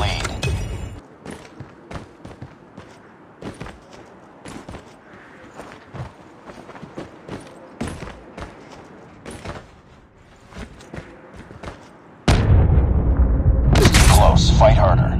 lead. Close. Fight harder.